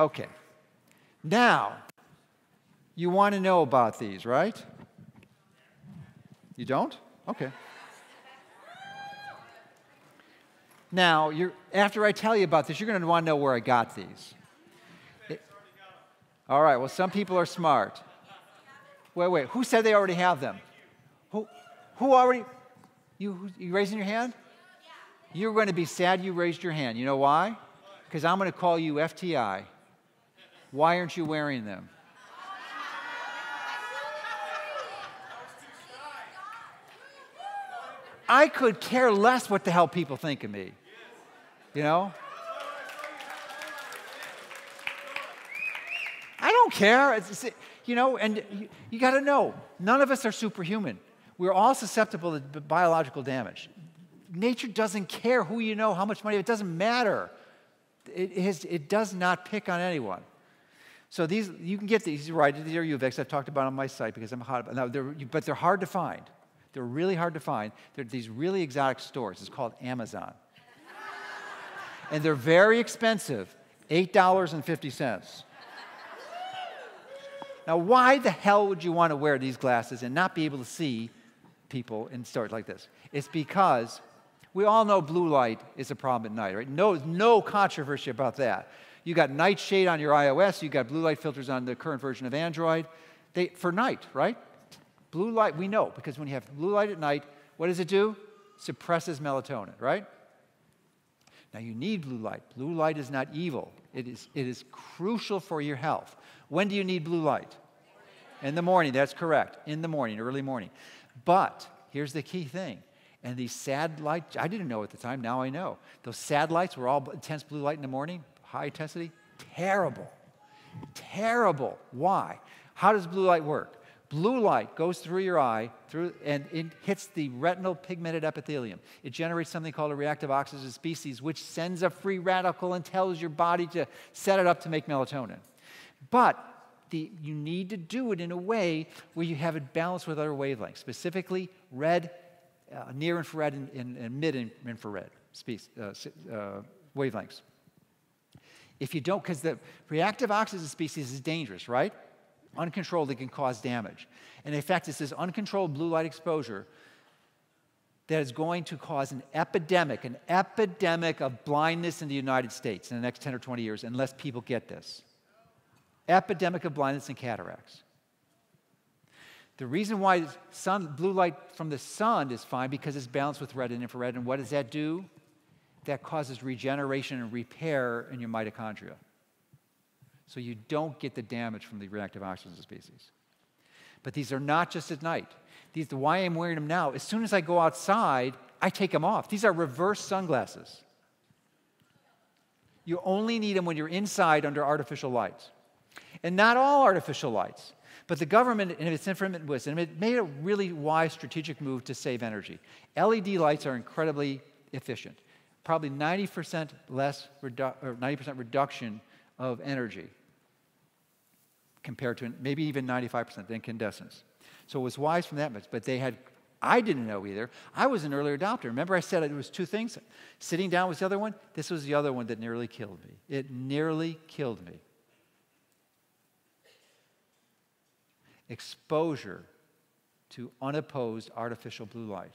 Okay. Now, you want to know about these, right? You don't? Okay. Now, after I tell you about this, you're going to want to know where I got these. It- all right, well, some people are smart. Wait, wait, who said they already have them? Who, who already? You, you raising your hand? You're going to be sad you raised your hand. You know why? Because I'm going to call you FTI. Why aren't you wearing them? I could care less what the hell people think of me. You know? I don't care. It's, you know, and you, you got to know, none of us are superhuman. We're all susceptible to biological damage. Nature doesn't care who you know, how much money, it doesn't matter. It, is, it does not pick on anyone. So these, you can get these, right, these are UVEX. I've talked about on my site because I'm hot. Now, they're, but they're hard to find. They're really hard to find. They're these really exotic stores. It's called Amazon. and they're very expensive, $8.50. Now, why the hell would you want to wear these glasses and not be able to see people in stores like this? It's because we all know blue light is a problem at night, right? No, no controversy about that. You got Night Shift on your iOS, you got blue light filters on the current version of Android. They, for night, right? Blue light, we know, because when you have blue light at night, what does it do? Suppresses melatonin, right? Now, you need blue light. Blue light is not evil, it is, it is crucial for your health. When do you need blue light? In the morning, that's correct. In the morning, early morning. But here's the key thing. And these sad lights, I didn't know at the time, now I know. Those sad lights were all intense blue light in the morning, high intensity. Terrible. Terrible. Why? How does blue light work? Blue light goes through your eye through, and it hits the retinal pigmented epithelium. It generates something called a reactive oxygen species, which sends a free radical and tells your body to set it up to make melatonin. But the, you need to do it in a way where you have it balanced with other wavelengths, specifically red, uh, near infrared, and, and, and mid infrared species, uh, uh, wavelengths. If you don't, because the reactive oxygen species is dangerous, right? Uncontrolled, it can cause damage. And in fact, it's this uncontrolled blue light exposure that is going to cause an epidemic, an epidemic of blindness in the United States in the next 10 or 20 years, unless people get this. Epidemic of blindness and cataracts. The reason why sun, blue light from the sun is fine because it's balanced with red and infrared. And what does that do? That causes regeneration and repair in your mitochondria. So you don't get the damage from the reactive oxygen species. But these are not just at night. These, the why I'm wearing them now, as soon as I go outside, I take them off. These are reverse sunglasses. You only need them when you're inside under artificial lights. And not all artificial lights. But the government, in its infinite wisdom, it made a really wise strategic move to save energy. LED lights are incredibly efficient, probably 90% less, redu- or 90% reduction of energy compared to maybe even 95% incandescence. So it was wise from that much. But they had, I didn't know either. I was an early adopter. Remember, I said it was two things. Sitting down was the other one. This was the other one that nearly killed me. It nearly killed me. Exposure to unopposed artificial blue light.